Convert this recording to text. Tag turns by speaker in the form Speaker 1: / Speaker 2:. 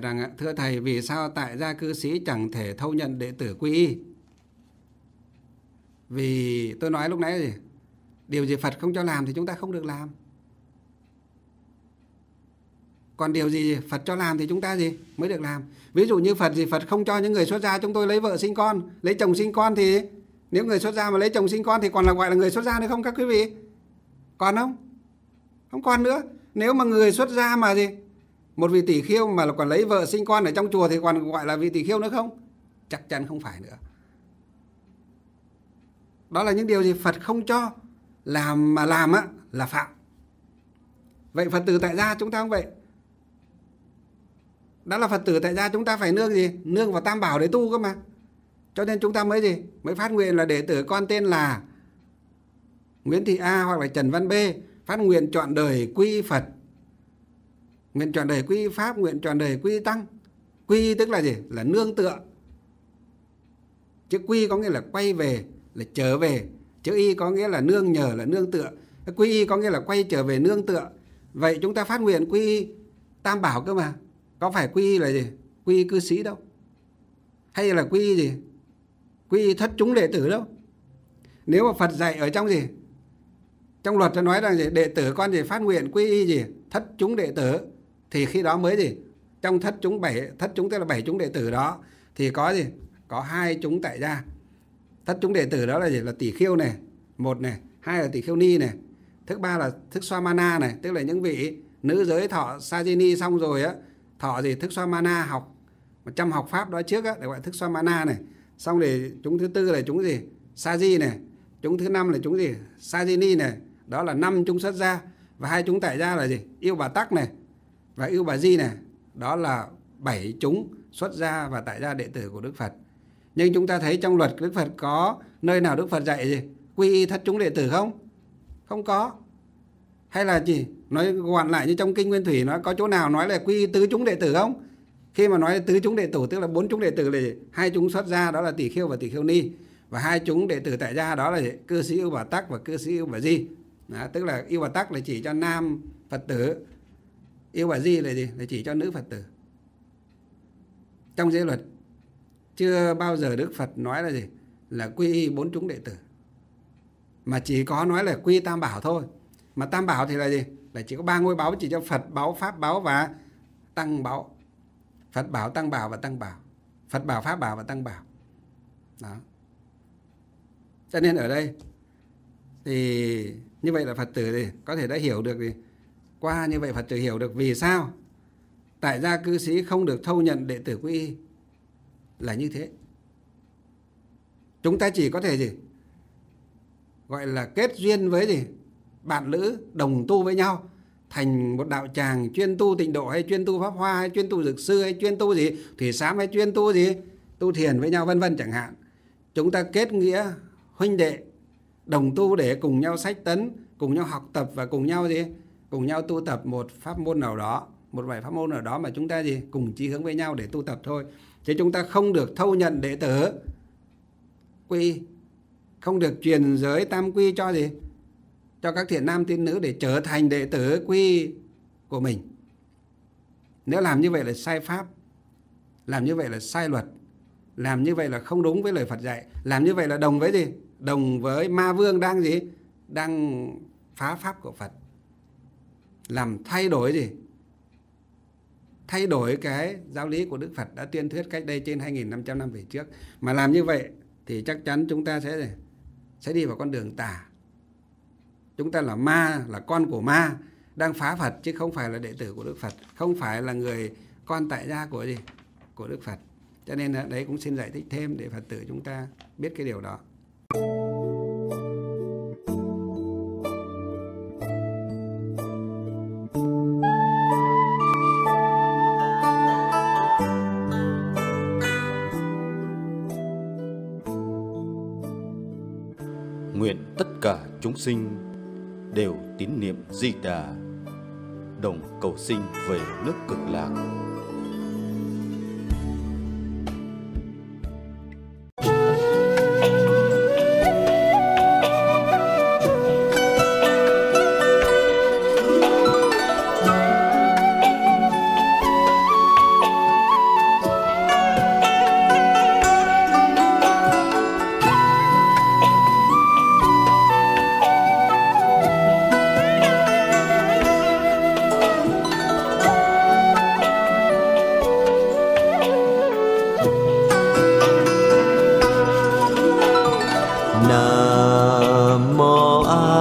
Speaker 1: rằng thưa thầy, vì sao tại gia cư sĩ chẳng thể thâu nhận đệ tử quy y? Vì tôi nói lúc nãy gì? Điều gì Phật không cho làm thì chúng ta không được làm. Còn điều gì Phật cho làm thì chúng ta gì? Mới được làm. Ví dụ như Phật gì? Phật không cho những người xuất gia chúng tôi lấy vợ sinh con, lấy chồng sinh con thì nếu người xuất gia mà lấy chồng sinh con thì còn là gọi là người xuất gia nữa không các quý vị? Còn không? Không còn nữa. Nếu mà người xuất gia mà gì? Một vị tỷ khiêu mà còn lấy vợ sinh con ở trong chùa thì còn gọi là vị tỷ khiêu nữa không? Chắc chắn không phải nữa. Đó là những điều gì Phật không cho. Làm mà làm á, là phạm. Vậy Phật tử tại gia chúng ta không vậy? Đó là Phật tử tại gia chúng ta phải nương gì? Nương vào tam bảo để tu cơ mà. Cho nên chúng ta mới gì? Mới phát nguyện là đệ tử con tên là Nguyễn Thị A hoặc là Trần Văn B. Phát nguyện chọn đời quy Phật nguyện trọn đời quy pháp, nguyện trọn đời quy tăng. Quy tức là gì? Là nương tựa. Chữ quy có nghĩa là quay về, là trở về. Chữ y có nghĩa là nương nhờ, là nương tựa. Quy y có nghĩa là quay trở về nương tựa. Vậy chúng ta phát nguyện quy y tam bảo cơ mà. Có phải quy y là gì? Quy y cư sĩ đâu? Hay là quy y gì? Quy y thất chúng đệ tử đâu? Nếu mà phật dạy ở trong gì? Trong luật nó nói rằng gì? Đệ tử con gì phát nguyện quy y gì? Thất chúng đệ tử thì khi đó mới gì? Trong thất chúng bảy, thất chúng tức là bảy chúng đệ tử đó, thì có gì? Có hai chúng tại gia. Thất chúng đệ tử đó là gì? Là tỷ khiêu này, một này, hai là tỷ khiêu ni này, thứ ba là thức xoa mana này, tức là những vị nữ giới thọ sajini xong rồi á, thọ gì? Thức xoa mana học, một trăm học pháp đó trước á, để gọi thức xoa mana này. Xong thì chúng thứ tư là chúng gì? Saji này, chúng thứ năm là chúng gì? Sajini này, đó là năm chúng xuất gia, và hai chúng tại gia là gì? Yêu bà tắc này và ưu bà di này đó là bảy chúng xuất gia và tại gia đệ tử của đức phật. Nhưng chúng ta thấy trong luật đức phật có nơi nào đức phật dạy gì? Quy y thất chúng đệ tử không? Không có. Hay là gì? Nói gọn lại như trong kinh nguyên thủy nó có chỗ nào nói là quy y tứ chúng đệ tử không? Khi mà nói tứ chúng đệ tử tức là bốn chúng đệ tử là gì? hai chúng xuất gia đó là tỷ khiêu và tỷ khiêu ni. Và hai chúng đệ tử tại gia đó là gì? cư sĩ ưu bà tắc và cư sĩ ưu bà di. Đó, tức là ưu bà tắc là chỉ cho nam phật tử yêu bà di là gì? Là chỉ cho nữ phật tử. Trong giới luật chưa bao giờ đức phật nói là gì? Là quy y bốn chúng đệ tử. Mà chỉ có nói là quy tam bảo thôi. Mà tam bảo thì là gì? Là chỉ có ba ngôi báo chỉ cho phật báo, pháp báo và tăng báo. phật bảo tăng bảo và tăng bảo. Phật bảo pháp bảo và tăng bảo. Đó. Cho nên ở đây thì như vậy là phật tử thì có thể đã hiểu được thì qua như vậy phật tử hiểu được vì sao tại gia cư sĩ không được thâu nhận đệ tử quy y. Là như thế. Chúng ta chỉ có thể gì? Gọi là kết duyên với gì? Bạn lữ đồng tu với nhau, thành một đạo tràng chuyên tu tịnh độ hay chuyên tu pháp hoa hay chuyên tu dược sư hay chuyên tu gì, thủy sám hay chuyên tu gì, tu thiền với nhau, vân vân chẳng hạn. Chúng ta kết nghĩa huynh đệ, đồng tu để cùng nhau sách tấn, cùng nhau học tập và cùng nhau gì? Cùng nhau tu tập một pháp môn nào đó, một vài pháp môn nào đó mà chúng ta gì cùng chí hướng với nhau để tu tập thôi. Chứ chúng ta không được thâu nhận đệ tử. Quy không được truyền giới tam quy cho gì? Cho các thiện nam tín nữ để trở thành đệ tử quy của mình. Nếu làm như vậy là sai pháp, làm như vậy là sai luật, làm như vậy là không đúng với lời Phật dạy, làm như vậy là đồng với gì? Đồng với ma vương đang gì? Đang phá pháp của Phật làm thay đổi gì? Thay đổi cái giáo lý của Đức Phật đã tuyên thuyết cách đây trên 2.500 năm về trước. Mà làm như vậy thì chắc chắn chúng ta sẽ sẽ đi vào con đường tà. Chúng ta là ma, là con của ma, đang phá Phật chứ không phải là đệ tử của Đức Phật, không phải là người con tại gia của gì? Của Đức Phật. Cho nên đấy cũng xin giải thích thêm để Phật tử chúng ta biết cái điều đó.
Speaker 2: Chúng sinh đều tín niệm di đà đồng cầu sinh về nước cực lạc.